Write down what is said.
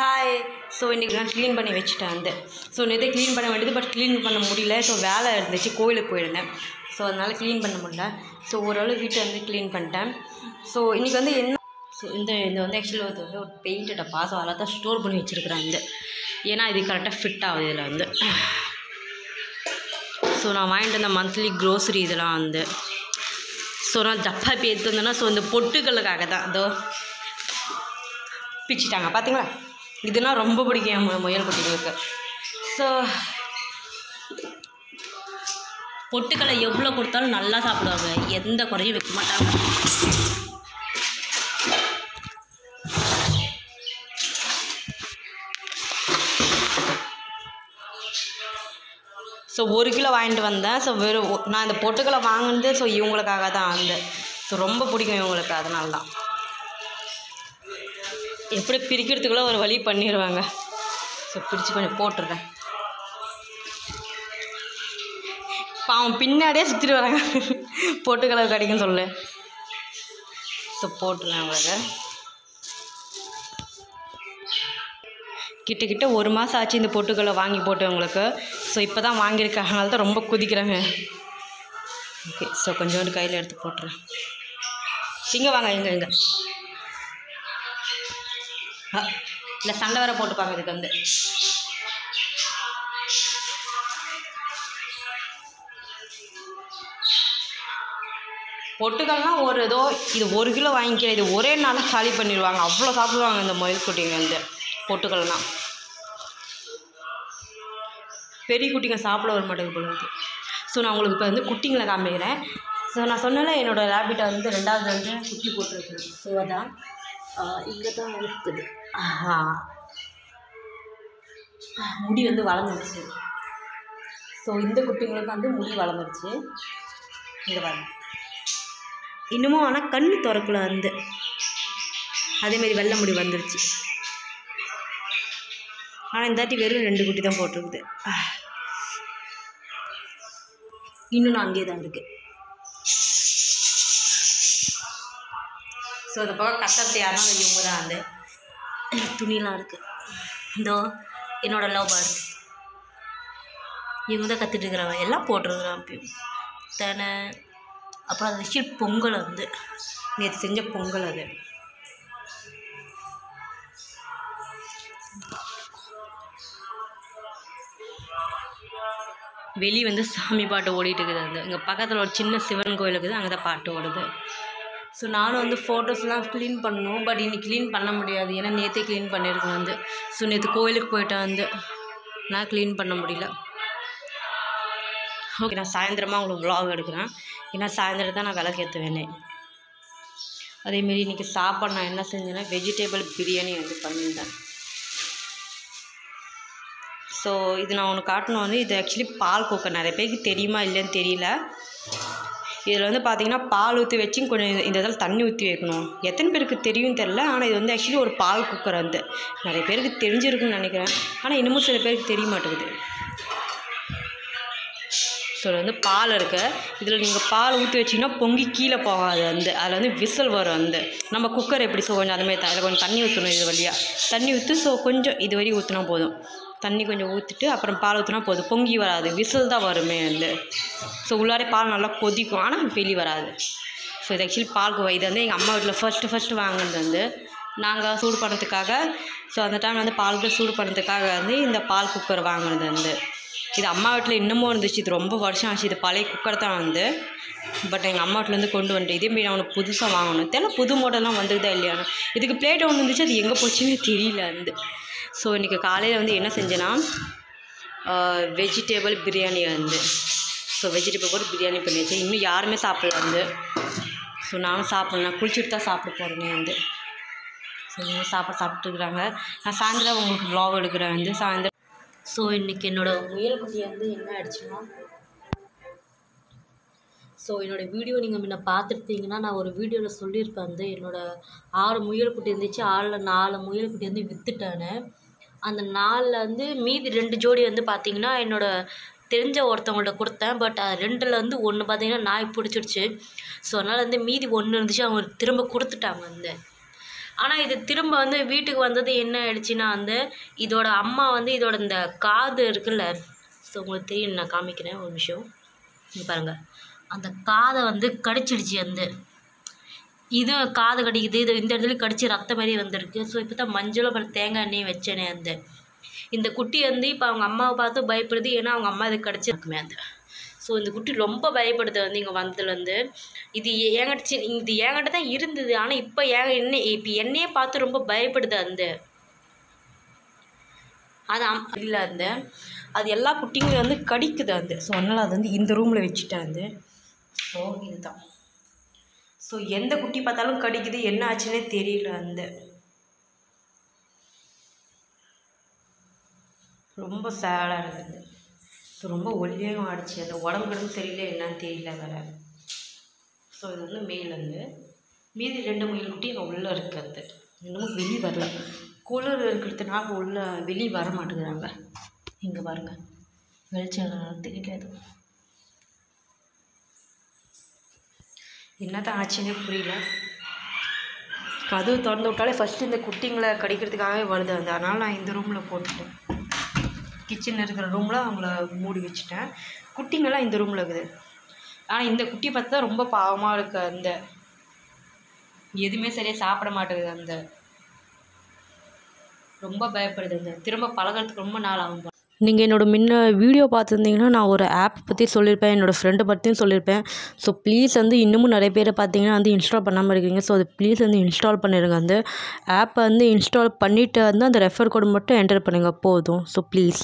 Hi so இன்றைக்கி நான் clean பண்ணி வச்சுட்டேன் வந்து ஸோ நேற்று க்ளீன் பண்ண வேண்டியது பட் க்ளீன் பண்ண முடியல. ஸோ வேலை இருந்துச்சு கோயிலுக்கு போயிருந்தேன். ஸோ அதனால் க்ளீன் பண்ண முடியல. ஸோ ஓரளவு வீட்டை வந்து க்ளீன் பண்ணிட்டேன். ஸோ இன்றைக்கி வந்து என்ன ஸோ இந்த இந்த வந்து ஆக்சுவலி வந்து வந்து ஒரு பெயிண்ட் டப்பா ஸோ அதெல்லாம் தான் ஸ்டோர் பண்ணி வச்சுருக்கிறேன் வந்து ஏன்னா இது கரெக்டாக ஃபிட் ஆகுது இதில் வந்து. ஸோ நான் வாங்கிட்டு வந்த மந்த்லி க்ரோசரி இதெல்லாம் வந்து ஸோ நான் டப்பா இப்போ எடுத்து வந்தேன்னா ஸோ இந்த பொட்டுக்களுக்காக தான். அதோ பிச்சுட்டாங்க. பார்த்தீங்களா இதுனா ரொம்ப பிடிக்கும் என் முயல் குட்டிகளுக்கு. ஸோ பொட்டுக்களை எவ்வளோ கொடுத்தாலும் நல்லா சாப்பிடுவாங்க. எந்த குறையும் வைக்க மாட்டாங்க. ஸோ ஒரு கிலோ வாங்கிட்டு வந்தேன். ஸோ வெறும் நான் இந்த பொட்டுக்களை வாங்கினது ஸோ இவங்களுக்காக தான் அந்த ஸோ ரொம்ப பிடிக்கும் இவங்களுக்கு. அதனால தான் எப்படி பிரிக்கிறதுக்குள்ளே ஒரு வழி பண்ணிடுவாங்க ஸோ பிரித்து கொஞ்சம் போட்டுடுறேன். பாவம் பின்னாடியே சுற்றிட்டு வராங்க பொட்டு கலர் கிடைக்கும் சொல்லு. ஸோ போட்டுருவேன் உங்களுக்கு கிட்ட கிட்ட ஒரு மாதம் ஆச்சு இந்த பொட்டுக்களை வாங்கி போட்டு உங்களுக்கு. ஸோ இப்போ தான் வாங்கியிருக்கேன். அதனால தான் ரொம்ப குதிக்கிறாங்க. ஓகே ஸோ கொஞ்சோண்டு கையில் எடுத்து போட்டுறேன். இங்கே வாங்க இங்கே இங்கே. இல்லை சண்டை வேற போட்டுப்பாங்க இதுக்கு வந்து. பொட்டுக்கள்லாம் ஒரு ஏதோ இது ஒரு கிலோ வாங்கிக்க இது ஒரே நாளில் காலி பண்ணிடுவாங்க. அவ்வளோ சாப்பிடுவாங்க இந்த முயல் குட்டிங்க வந்து பொட்டுக்கள்லாம் பெரிய குட்டிங்க சாப்பிட வர மாட்டேங்குது போல இருக்குது ஸோ நான் உங்களுக்கு இப்போ வந்து குட்டிங்களை காமிக்கிறேன். ஸோ நான் சொன்னல என்னோடய ரேபிட்டை வந்து ரெண்டாவது வந்து குட்டி போட்டிருக்கேன் ஸோ அதான். இங்கே தான் இருக்குது. முடி வந்து வளர்ந்துருச்சு. ஸோ இந்த குட்டிங்களுக்கு வந்து முடி வளர்ந்துருச்சு. இங்கே வளர்ந்து இன்னமும் ஆனால் கண் திறக்கல வந்து. அதேமாரி வெள்ளை முடி வந்துருச்சு. ஆனால் இந்தாட்டி வெறும் ரெண்டு குட்டி தான் போட்டிருக்குது. இன்னும் நான் அங்கேயே தான் இருக்குது ஸோ இந்த பக்கம் கஷ்டத்தை யாருன்னா அது இவங்க தான் வந்து துணிலாம் இருக்குது இதோ என்னோடய லவ் பேர்ட் இவங்க தான் கற்றுட்டு எல்லாம் போட்டிருக்கிறான் அப்பயும் தானே அப்புறம் அது வச்சு பொங்கல் வந்து. நேற்று செஞ்ச பொங்கல் அது. வெளியே வந்து சாமி பாட்டு ஓடிட்டு இருக்குது. அது இங்கே பக்கத்தில் ஒரு சின்ன சிவன் கோயில் இருக்குது அங்கே தான் பாட்டு ஓடுது. ஸோ நானும் வந்து ஃபோட்டோஸ்லாம் க்ளீன் பண்ணணும் பட் இன்னைக்கு க்ளீன் பண்ண முடியாது. ஏன்னா நேற்றே க்ளீன் பண்ணியிருக்கேன் வந்து. ஸோ நேற்று கோயிலுக்கு போயிட்டேன் வந்து. நான் க்ளீன் பண்ண முடியல. ஓகே நான் சாயந்தரமாக உங்களுக்கு vlog எடுக்கிறேன். ஏன்னா சாயந்தரம் தான் நான் விளக்கேற்றுவேனே அதேமாரி இன்றைக்கி சாப்பாடு நான் என்ன செஞ்சேன்னா வெஜிடேபிள் பிரியாணி வந்து பண்ணியிருந்தேன். ஸோ இது நான் ஒன்று காட்டணும் வந்து. இது ஆக்சுவலி பால் குக்கர். நிறைய பேருக்கு தெரியுமா இல்லைன்னு தெரியல. இதில் வந்து பார்த்தீங்கன்னா பால் ஊற்றி வச்சு கொஞ்சம் இந்த- இதில் தண்ணி ஊற்றி வைக்கணும். எத்தனை பேருக்கு தெரியும் தெரில ஆனால் இது வந்து ஆக்சுவலி ஒரு பால் குக்கர் வந்து. நிறைய பேருக்கு தெரிஞ்சிருக்குன்னு நினைக்கிறேன். ஆனால் இன்னமும் சில பேருக்கு தெரிய மாட்டேங்குது. ஸோ வந்து பால் இருக்குது இதில் நீங்கள் பால் ஊற்றி வச்சிங்கன்னா பொங்கி கீழே போகாது வந்து. அதில் வந்து விசில் வரும் வந்து. நம்ம குக்கர் எப்படி ஸோ கொஞ்சம் அதுமாதிரி அதில் கொஞ்சம் தண்ணி ஊற்றணும் இது வழியாக தண்ணி ஊற்றி ஸோ கொஞ்சம் இது வரையும் ஊற்றினா போதும். தண்ணி கொஞ்சம் ஊற்றிட்டு அப்புறம் பால் ஊற்றினா போதும். பொங்கி வராது. விசில் தான் வருமே வந்து. ஸோ உள்ளாரே பால் நல்லா கொதிக்கும். ஆனால் வெளி வராது. ஸோ இது ஆக்சுவலி பால் இது வந்து எங்கள் அம்மா வீட்டில் ஃபஸ்ட்டு ஃபஸ்ட்டு வாங்கினது வந்து நாங்கள் சூடு பண்ணுறதுக்காக ஸோ அந்த டைம் வந்து பால் சூடு பண்ணுறதுக்காக வந்து இந்த பால் குக்கர் வாங்கினது வந்து. இது அம்மா வீட்டில் இன்னமும் இருந்துச்சு. இது ரொம்ப வருஷம் ஆச்சு. இது பழைய குக்கர் தான் வந்து. பட் எங்கள் அம்மா வீட்டிலேருந்து கொண்டு வந்துட்டு இதேமாரி நான் அவனுக்கு புதுசாக வாங்கணும். தெரியல புது மாடல்லாம் வந்துருதா இல்லையானு இதுக்கு பிளேட் ஒன்று இருந்துச்சு. அது எங்கே போச்சுன்னு தெரியல வந்து. ஸோ இன்றைக்கி காலையில் வந்து என்ன செஞ்சேன்னா வெஜிடேபிள் பிரியாணி வந்து ஸோ வெஜிடபிள் போட்டு பிரியாணி பண்ணி வச்சேன் இன்னும் யாருமே சாப்பிடல வந்து. ஸோ நானும் சாப்பிட்லாம் குளிச்சுட்டு தான் சாப்பிட போகிறேனே வந்து. ஸோ இவங்க சாப்பாடு சாப்பிட்டுருக்குறாங்க நான் சாயந்தரம் உங்களுக்கு vlog எடுக்கிறேன் வந்து. சாயந்தரம் ஸோ இன்றைக்கி என்னோடய முயல் குட்டி வந்து என்ன ஆயிடுச்சுன்னா ஸோ என்னோடய வீடியோ நீங்கள் முன்ன பார்த்துருந்தீங்கன்னா நான் ஒரு வீடியோவில் சொல்லியிருப்பேன் வந்து என்னோடய ஆறு முயல் குட்டி இருந்துச்சு. ஆறில் நாலு முயல் குட்டி வந்து விற்றுட்டேன்னு அந்த நாலில் வந்து மீதி ரெண்டு ஜோடி வந்து பார்த்தீங்கன்னா என்னோடய தெரிஞ்ச ஒருத்தவங்கள்ட்ட கொடுத்தேன். பட் ரெண்டில் வந்து ஒன்று பார்த்திங்கன்னா நாய் பிடிச்சிடுச்சு. ஸோ அதனால் வந்து மீதி ஒன்று இருந்துச்சு. அவங்க திரும்ப கொடுத்துட்டாங்க வந்து ஆனால் இது திரும்ப வந்து வீட்டுக்கு வந்தது என்ன ஆயிடுச்சுன்னா வந்து இதோட அம்மா வந்து இதோட இந்த காது இருக்குல்ல. ஸோ உங்களுக்கு தெரியும் நான் காமிக்கிறேன் ஒரு நிமிஷம். பாருங்கள் அந்த காதை வந்து கடிச்சிடுச்சு வந்து இது காது கடிக்குது இது இந்த இடத்துல கடிச்சு ரத்த மாதிரி வந்திருக்கு. ஸோ இப்போ தான் மஞ்சளும் அப்புறம் தேங்காய் எண்ணெயும் வச்சேனே அந்த. இந்த குட்டி வந்து இப்போ அவங்க அம்மாவை பார்த்து பயப்படுது. ஏன்னா அவங்க அம்மா இது கடிச்சிருக்குமே அந்த. ஸோ இந்த குட்டி ரொம்ப பயப்படுது வந்து இங்கே வந்ததுலேருந்து இது என்கிட்ட சி- இது ஏங்கிட்ட தான் இருந்தது. ஆனால் இப்போ ஏன் என்ன இப்போ என்னையே பார்த்து ரொம்ப பயப்படுது அந்த. அது அம் இல்லை அந்த. அது எல்லா குட்டிங்களும் வந்து கடிக்குது அந்த. ஸோ அதனால் அது வந்து இந்த ரூமில் வச்சுட்டேன் அந்த. ஸோ இதுதான். ஸோ எந்த குட்டி பார்த்தாலும் கடிக்குது என்ன ஆச்சுன்னே தெரியல அந்த. ரொம்ப சேடாக இருந்தது. ஸோ ரொம்ப ஒல்லியாகவும் ஆடிச்சு அந்த உடம்புன்னு தெரியல என்னன்னு தெரியல வேற. ஸோ இது வந்து மேல் வந்து. மீதி ரெண்டு முயல் குட்டி அங்கே உள்ளே இருக்குது இன்னமும் வெளியே வரல. குளிர் இருக்கிறதுனால உள்ளே வெளியே வர மாட்டேங்கிறாங்க. இங்கே பாருங்க. வெளிச்சம் தெரியல என்ன என்னதான் ஆச்சுன்னே புரியல. கதவு திறந்து விட்டாலே ஃபஸ்ட்டு இந்த குட்டிங்களை கடிக்கிறதுக்காகவே வருது. அது அதனால் நான் இந்த ரூமில் போட்டுட்டேன். கிச்சனில் இருக்கிற ரூமில் அவங்கள மூடி வச்சுட்டேன். குட்டிங்கெல்லாம் இந்த ரூமில் இருக்குது. ஆனால் இந்த குட்டி பார்த்து தான் ரொம்ப பாவமாக இருக்குது அந்த எதுவுமே சரியாக சாப்பிட மாட்டேங்குது. அந்த ரொம்ப பயப்படுது. அந்த திரும்ப பழகுறதுக்கு ரொம்ப நாள் ஆகும். நீங்கள் என்னோடய முன்ன வீடியோ பார்த்துருந்தீங்கன்னா நான் ஒரு ஆப் பற்றி சொல்லியிருப்பேன் என்னோடய ஃப்ரெண்டை பற்றியும் சொல்லியிருப்பேன் ஸோ ப்ளீஸ் வந்து இன்னமும் நிறைய பேர் பார்த்தீங்கன்னா வந்து இன்ஸ்டால் பண்ணாமல் இருக்கீங்க. ஸோ அது ப்ளீஸ் வந்து இன்ஸ்டால் பண்ணிடுங்க அந்த ஆப்பை வந்து இன்ஸ்டால் பண்ணிவிட்டு வந்து அந்த ரெஃபர் கோடு மட்டும் என்டர் பண்ணுங்கள் போதும். So please